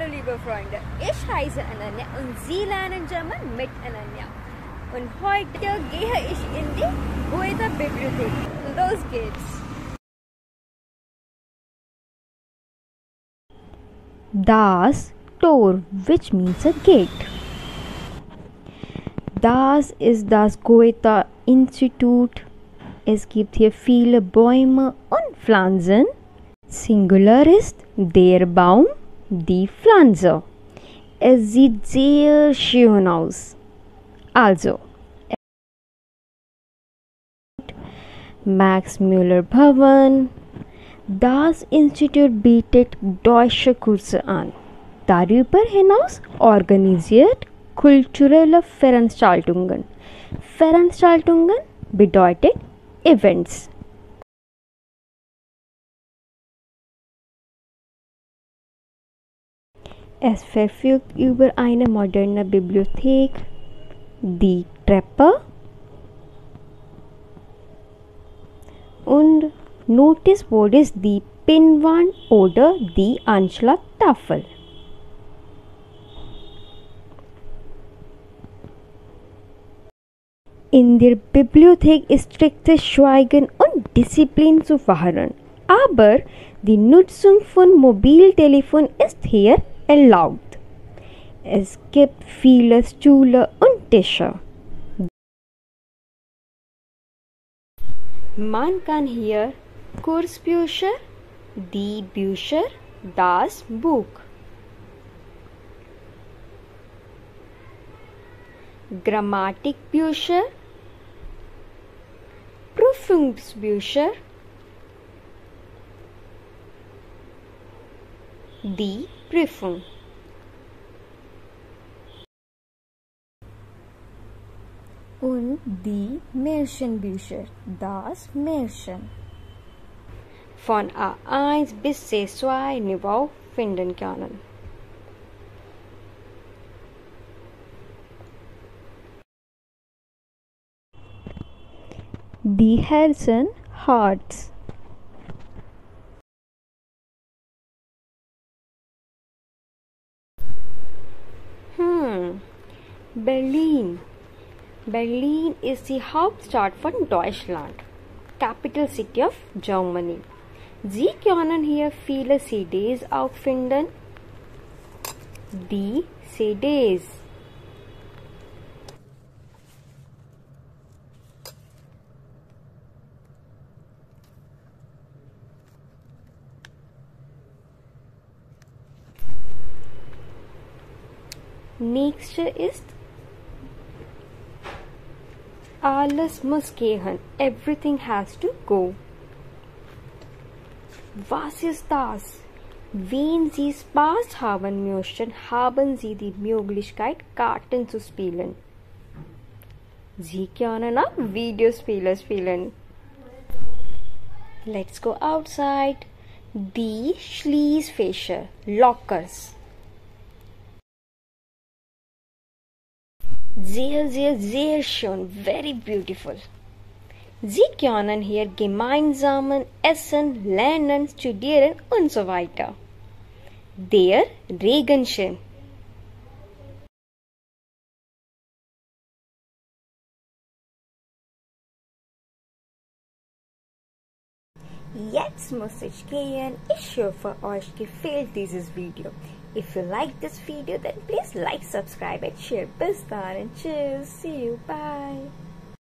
Hallo liebe Freunde, ich heiße Ananya und Sie lernen German mit Ananya. Und heute gehe ich in die Goethe Bibliothek. Los geht's! Das Tor, which means a gate. Das ist das Goethe Institut. Es gibt hier viele Bäume und Pflanzen. Singular ist der Baum, die Pflanze. Es sieht sehr schön aus. Also, Max Müller Bhavan. Das Institut bietet deutsche Kurse an. Darüber hinaus organisiert kulturelle Veranstaltungen. Veranstaltungen bedeutet Events. Es verfügt über eine moderne Bibliothek, die Treppe und Noticeboard ist die Pinnwand oder die Anschlagtafel. In der Bibliothek ist striktes Schweigen und Disziplin zu wahren, aber die Nutzung von Mobiltelefon ist hier erlaubt. Es gibt viele Stühle und Tische. Man kann hier Kursbücher, die Bücher, das Buch. Grammatikbücher, Prüfungsbücher, die Prüfung. Und die Märchenbücher, das Märchen. Von A1 bis C2 Niveau finden können. Die Herzen Hearts. Berlin. Berlin ist die Hauptstadt von Deutschland, Capital City of Germany. Sie können hier viele CDs auffinden. Die CDs. Nächste ist alles muss gehen. Everything has to go. Was ist das? Wenn Sie Spaß haben möchten, haben Sie die Möglichkeit, Karten zu spielen. Sie können auch Videospiele spielen. Let's go outside. Die Schließfächer, Lockers. Sehr, sehr, sehr schön. Very beautiful. Sie können hier gemeinsam essen, lernen, studieren und so weiter. Der Regenschirm. Jetzt muss ich gehen. Ich hoffe, euch gefällt dieses Video. If you like this video, then please like, subscribe and share. Bis and cheers. See you. Bye.